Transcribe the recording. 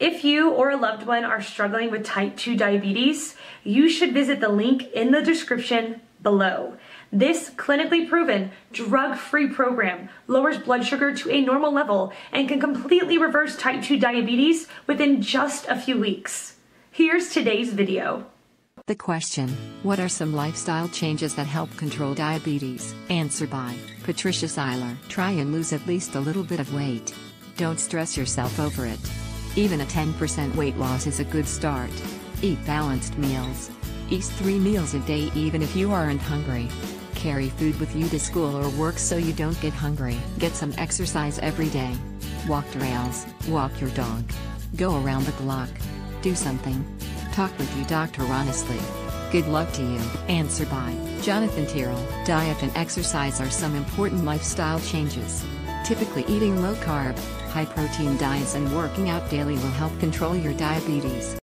If you or a loved one are struggling with type 2 diabetes, you should visit the link in the description below. This clinically proven drug free program lowers blood sugar to a normal level and can completely reverse type 2 diabetes within just a few weeks. Here's today's video. The question What are some lifestyle changes that help control diabetes? Answer by Patricia Seiler. Try and lose at least a little bit of weight. Don't stress yourself over it. Even a 10% weight loss is a good start. Eat balanced meals. Eat three meals a day even if you aren't hungry. Carry food with you to school or work so you don't get hungry. Get some exercise every day. Walk trails, walk your dog. Go around the block. Do something. Talk with your doctor honestly. Good luck to you. Answer by Jonathan Tyrrell. Diet and exercise are some important lifestyle changes. Typically, eating low carb, high protein diets and working out daily will help control your diabetes.